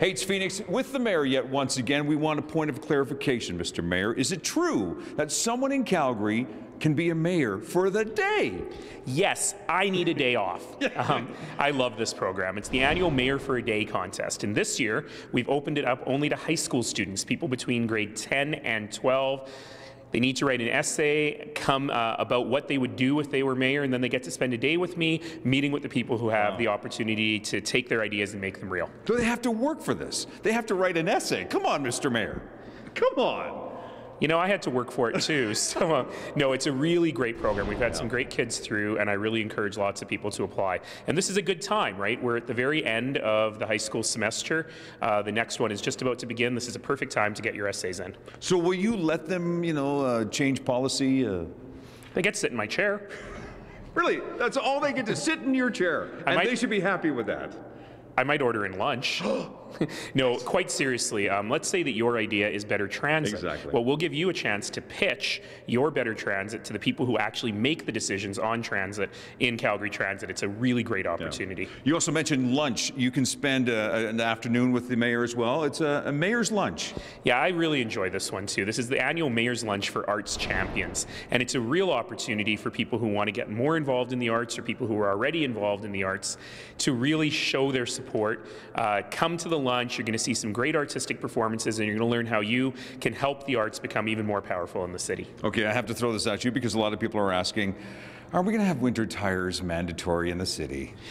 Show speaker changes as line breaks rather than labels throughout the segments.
Hates Phoenix with the mayor yet once again. We want a point of clarification, Mr. Mayor. Is it true that someone in Calgary can be a mayor for the day?
Yes, I need a day off. Um, I love this program. It's the annual Mayor for a Day contest. And this year, we've opened it up only to high school students, people between grade 10 and 12. They need to write an essay, come uh, about what they would do if they were mayor, and then they get to spend a day with me, meeting with the people who have the opportunity to take their ideas and make them real.
Do they have to work for this? They have to write an essay. Come on, Mr. Mayor. Come on.
You know, I had to work for it too. So, uh, no, it's a really great program. We've had some great kids through, and I really encourage lots of people to apply. And this is a good time, right? We're at the very end of the high school semester. Uh, the next one is just about to begin. This is a perfect time to get your essays in.
So will you let them, you know, uh, change policy? Uh...
They get to sit in my chair.
Really? That's all they get to sit in your chair. And
might-
they should be happy with that.
I might order in lunch. no, quite seriously, um, let's say that your idea is better transit.
Exactly.
Well, we'll give you a chance to pitch your better transit to the people who actually make the decisions on transit in Calgary Transit. It's a really great opportunity.
You also mentioned lunch. You can spend uh, an afternoon with the mayor as well. It's a, a mayor's lunch.
Yeah, I really enjoy this one too. This is the annual Mayor's Lunch for Arts Champions, and it's a real opportunity for people who want to get more involved in the arts or people who are already involved in the arts to really show their support. Uh, come to the lunch, you're going to see some great artistic performances, and you're going to learn how you can help the arts become even more powerful in the city.
Okay, I have to throw this at you because a lot of people are asking, are we going to have winter tires mandatory in the city?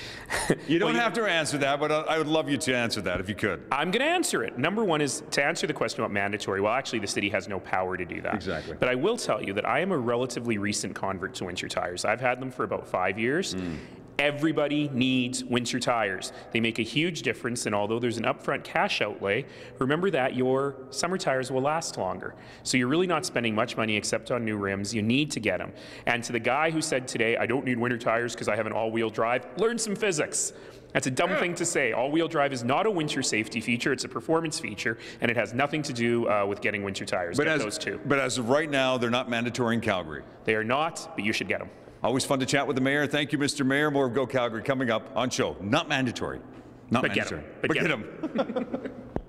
You don't have to answer that, but I I would love you to answer that if you could.
I'm going to answer it. Number one is to answer the question about mandatory. Well, actually, the city has no power to do that.
Exactly.
But I will tell you that I am a relatively recent convert to winter tires. I've had them for about five years. Everybody needs winter tires. They make a huge difference, and although there's an upfront cash outlay, remember that your summer tires will last longer. So you're really not spending much money except on new rims. You need to get them. And to the guy who said today, I don't need winter tires because I have an all-wheel drive, learn some physics. That's a dumb thing to say. All-wheel drive is not a winter safety feature; it's a performance feature, and it has nothing to do uh, with getting winter tires.
But
Get
as,
those two.
but as of right now, they're not mandatory in Calgary.
They are not, but you should get them.
Always fun to chat with the mayor. Thank you, Mr. Mayor. More of Go Calgary coming up on Shaw. Not mandatory. Not
But get
mandatory.
'em. But get
get 'em.